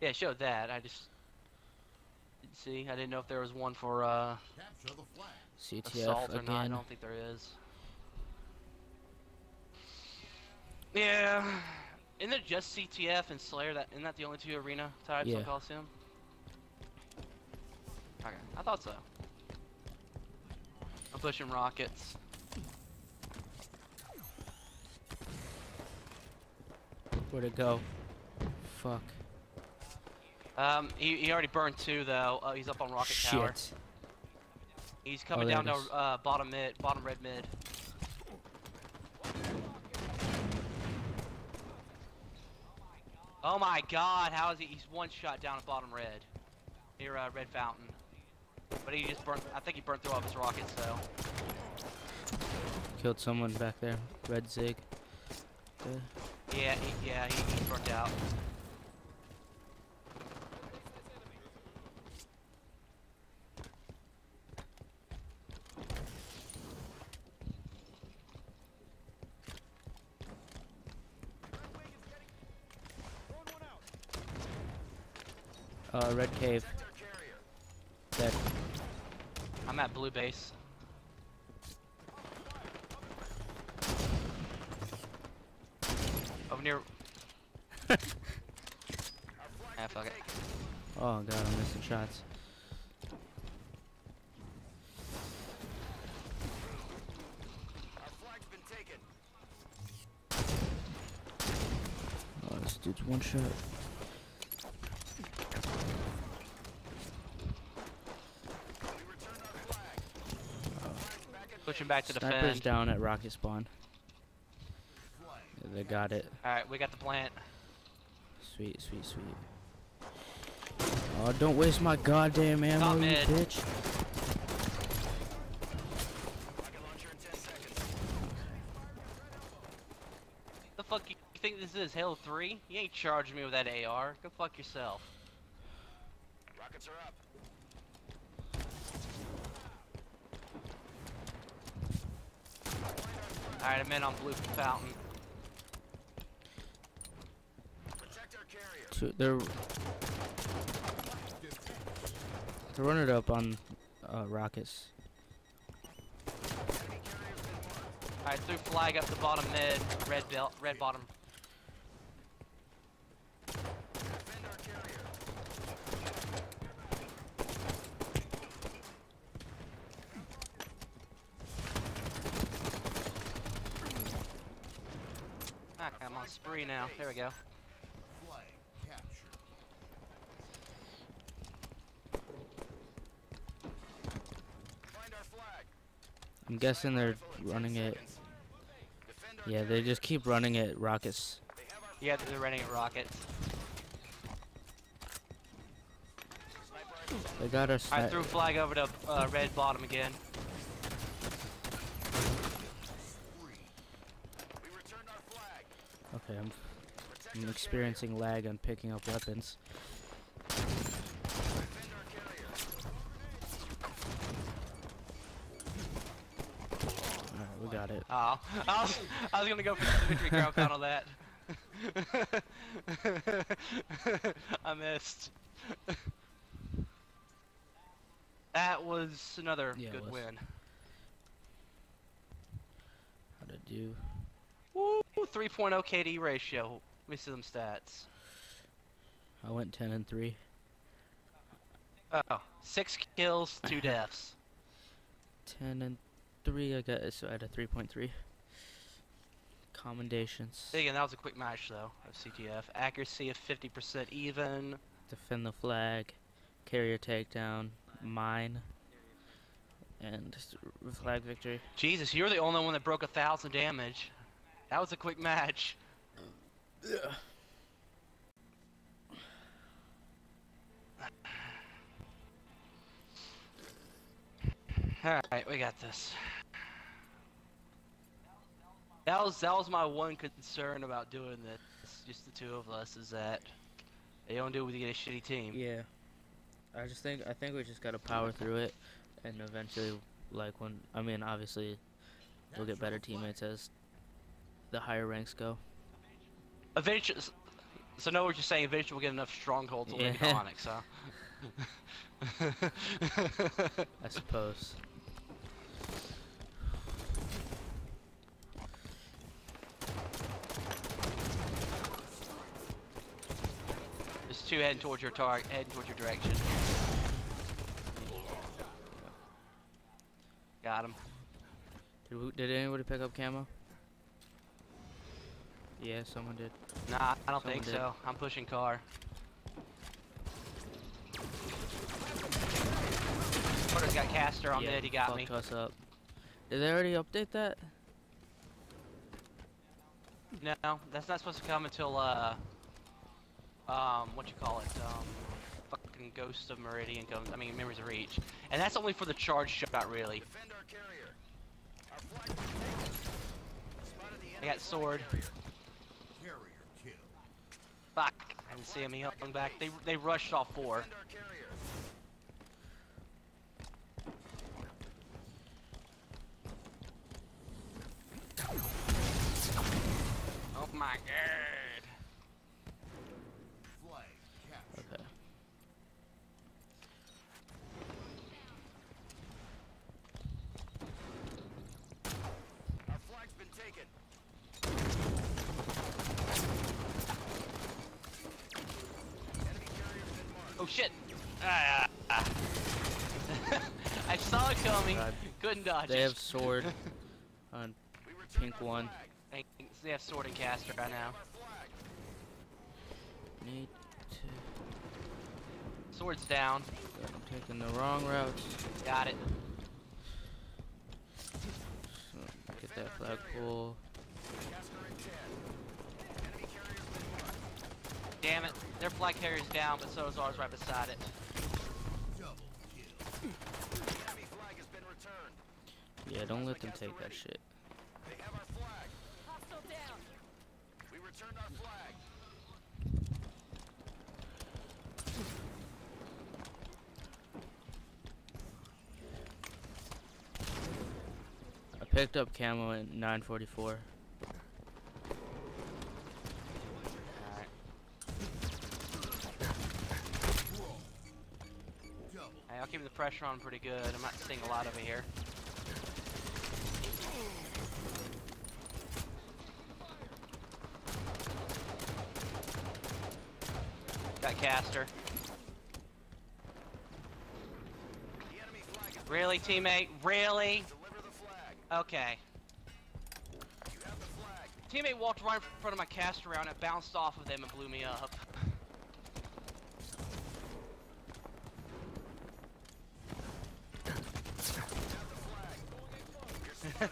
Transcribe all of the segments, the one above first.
Yeah, it showed that. I just didn't see. I didn't know if there was one for uh, Capture the flag. assault CTF or not. I don't think there is. Yeah. Isn't it just CTF and Slayer? That isn't that the only two arena types Yeah. on Coliseum? Okay, I thought so. I'm pushing rockets. Where'd it go? Fuck. Um, he, he already burned two though. Uh, he's up on rocket Shit. tower. He's coming there down to uh, bottom mid, bottom red mid. Oh my god, how is he? He's one shot down at bottom red. Near uh, red fountain. But he just burnt, I think he burnt through all of his rockets though. Killed someone back there. Red Zig. Good. Yeah, he, yeah, he, he's burnt out. Uh, Red Cave. Dead. I'm at blue base. Over near. ah, fuck it. Oh god, I'm missing shots. Oh, this dude's one shot. Pushing back to the Sniper's defend. down at rocket spawn. They got it. Alright, we got the plant. Sweet, sweet, sweet. Oh, don't waste my goddamn ammo, Top you mid. bitch. The fuck you you think this is? Halo 3? You ain't charging me with that AR. Go fuck yourself. Rockets are up. Alright, I'm in on blue fountain. Protect our carrier. Two, they're they're running it up on uh, rockets. Alright, threw flag up the bottom mid. Red belt, red bottom. Defend our carrier. Ah, I'm on spree now. There we go. Flag captured. Find our flag. I'm guessing they're Rifle in 10 running it. seconds. Defend our Yeah, they just keep running it rockets. They have our Yeah, they're running it rockets. They got our I threw flag over to uh, red bottom again. We returned our flag. Okay, I'm I'm experiencing lag on picking up weapons. carrier. Defend our carrier. Alright, we got it. Oh, I was, I was gonna go for the victory crown count on that. I missed. that was another Yeah, good was. win. How'd it do? Woo, 3.0 KD ratio. Let me see them stats. I went 10 and 3. Oh, six kills, two deaths. 10 and 3, I got so I had a 3.3. Commendations. Again, that was a quick match though of CTF. Accuracy of 50% even. Defend the flag, carrier takedown, mine, and flag victory. Jesus, you're the only one that broke a thousand damage. That was a quick match. Alright, we got this. That was that was my one concern about doing this, just the two of us, is that they don't do it you get a shitty team. Yeah. I just think I think we just gotta power through it, and eventually, like when I mean, obviously, we'll get better teammates as the higher ranks go. Eventually, So no, we're just saying eventually we'll get enough strongholds to Yeah. in Onyx, huh? I suppose. There's two heading towards your target, heading towards your direction. Got him. Did, we, did anybody pick up camo? Yeah, someone did. Nah, I don't Someone think did. so. I'm pushing car. Porter's got caster on yeah, mid, he got me. fucked us up. Did they already update that? No, that's not supposed to come until, uh, um, what you call it, um, fucking Ghost of Meridian comes, I mean, Memories of Reach. And that's only for the charge shot, really. Defend our carrier. Our flag's been taken. Spotted the I got sword. flag carrier. Carrier kill. Fuck, I didn't see him, he hung back. They, they rushed all four. Oh my god. Flag captured. Okay. Our flag's been taken. Enemy carrier's been marked. Oh shit! Ah, ah. I saw it coming, God. couldn't dodge They it. have sword on We returned Pink our one. flag. They, they have sword and caster right now. have our flag. need to. Sword's down. I'm taking the wrong route. Got it. So, get that flagpole. Caster in 10. Enemy carrier's been marked. Damn it. Their flag carrier's down, but so is ours right beside it. Yeah, don't let them take that shit. They have our flag. We returned our flag. I picked up camo at 944. Pressure on pretty good. I'm not seeing a lot over here. Got caster. Really, teammate? Really? Okay. Teammate walked right in front of my caster round. It bounced off of them and blew me up. You're spotted.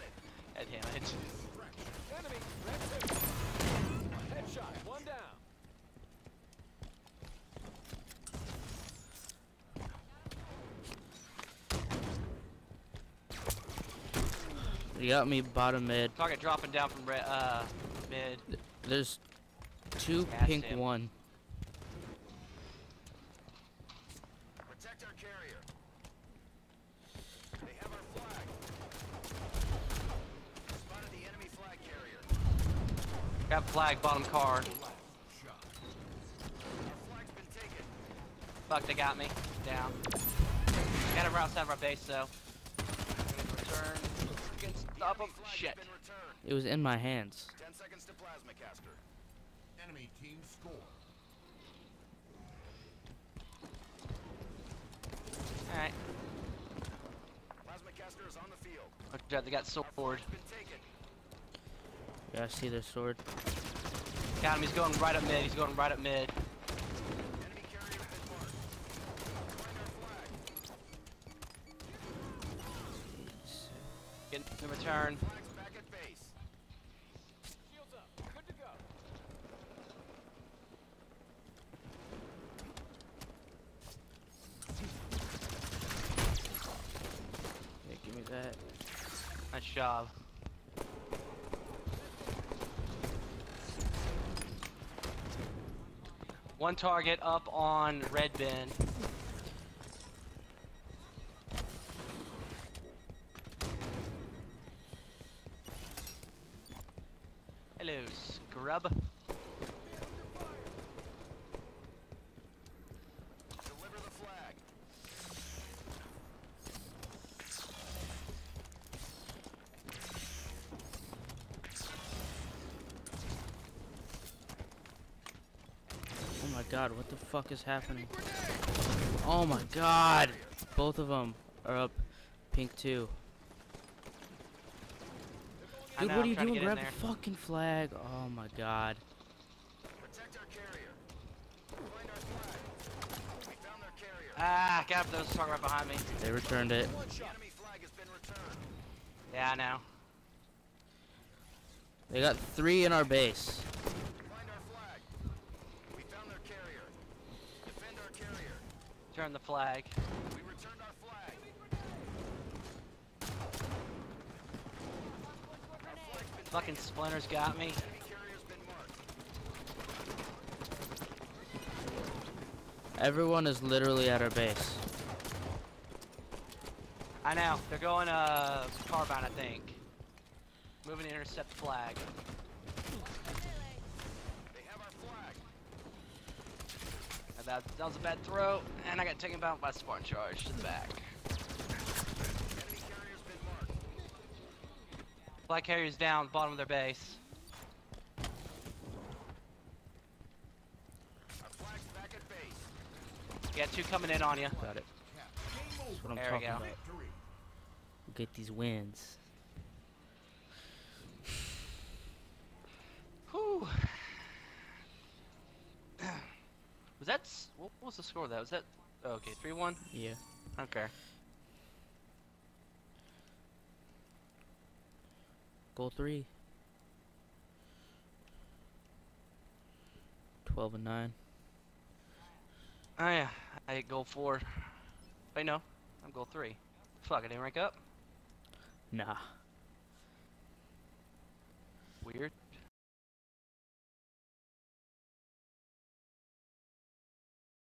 God damn it. Enemy, red two. Headshot, one down. You got me bottom mid. Target dropping down from red, uh, mid. There's two Cast pink him. one. Protect our carrier. They have our flag. Spotted the enemy flag carrier. Got flag bottom card. Our flag's been taken. Fuck, they got me. Down. Got him right outside of our base though. Return. Can The stop him. Shit. has been returned. It was in my hands. Ten seconds to plasma caster. Enemy team score. Alright. Plasma caster is on the field. Okay, they got sword. Flag's been taken. Yeah, I see their sword. Got him. He's going right up mid. He's going right up mid. Go. Yeah, give me that. Nice job. One target up on red bin. God, what the fuck is happening? Oh my god! Both of them are up pink too. Dude, know, what are you doing? Grab the fucking flag. Oh my god. Protect our carrier. Find our flag. We found their carrier. Ah, God, those truck right behind me. They returned it. One The shot. enemy flag has been returned. Yeah, I know. They got three in our base. Find our flag. We found their carrier. Defend our carrier. Turn the flag. We returned our flag. Our flag's been Fucking splinters got me. Enemy carrier's been marked. Everyone is literally at our base. I know. They're going uh carbine, I think. Moving to intercept the flag. They have our flag. And that, that was a bad throw, and I got taken out by a Spartan charge to the back. Enemy carrier's been marked. Flag carrier's down, bottom of their base. Our flag's back at base. You got two coming in on you. Got it. That's what I'm There we talking go. about. Get these wins. Whew. Was that s- what was the score? That was that. oh, Okay, three one. Yeah. Okay. Gold three. 12 and 9. Oh yeah, I hit gold four. Wait no, I'm gold three. Fuck, I didn't rank up. Nah. Weird.